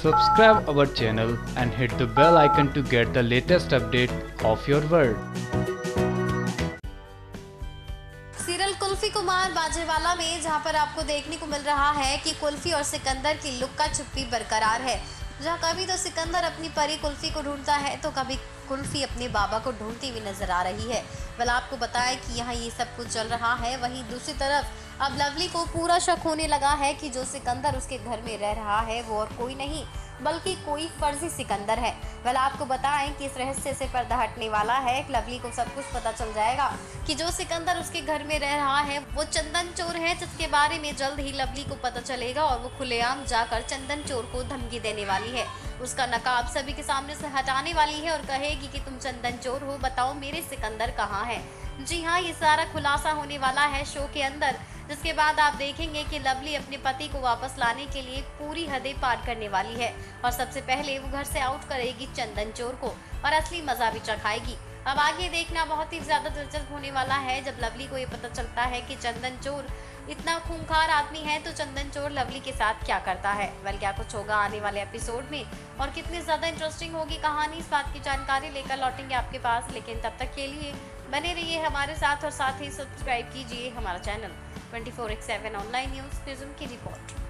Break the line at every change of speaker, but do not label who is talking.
Subscribe our channel and hit the bell icon to get the latest update of your world.
Serial Kulfi Kumar Bajewala में, जहाँ पर आपको देखने को मिल रहा है कि कुल्फी और सिकंदर की लुक का छुपी बरकरार है जहाँ कभी तो सिकंदर अपनी परी कुल्फी को ढूंढता है तो कभी कुल्फी अपने बाबा को ढूंढती हुई नज़र आ रही है। वेल आपको बताएँ कि यहाँ ये सब कुछ चल रहा है। वहीं दूसरी तरफ़ अब लवली को पूरा शक होने लगा है कि जो सिकंदर उसके घर में रह रहा है, वो और कोई नहीं, बल्कि कोई फर्जी सिकंदर है। वेल आपको बताएँ कि इस रहस्य से पर्दा हटने वाला है। लवली को सब कुछ पता चल जाएगा कि जो सिकंदर उसके घर में रह रहा है, वो चंदन चोर है, जिसके बारे में जल्द ही लवली को पता चलेगा और वो खुलेआम जाकर चंदन चोर को धमकी देने वाली है। उसका नकाब सभी के सामने से हटाने वाली है और कहेगी कि तुम चंदन चोर हो, बताओ मेरे सिकंदर कहाँ है? जी हाँ ये सारा खुलासा होने वाला है शो के अंदर, जिसके बाद आप देखेंगे कि लवली अपने पति को वापस लाने के लिए पूरी हदें पार करने वाली है। और सबसे पहले वो घर से आउट करेगी चंदन चोर को, और असली मज़ा भी चखाएगी। अब आगे देखना बहुत ही ज़्यादा दिलचस्प होने वाला है जब लवली को ये पता चलता है कि चंदन चोर इतना खूंखार आदमी है तो चंदन चोर लवली के साथ क्या करता है? वेल क्या कुछ होगा आने वाले एपिसोड में? और कितनी ज़्यादा इंटरेस्टिंग होगी कहानी? इस बात की जानकारी लेकर लौटेंगे आपके पास, लेकिन तब तक के लिए बने रहिए हमारे साथ और साथ ही सब्सक्राइब कीजिए हमारा channel twenty four X seven online news की report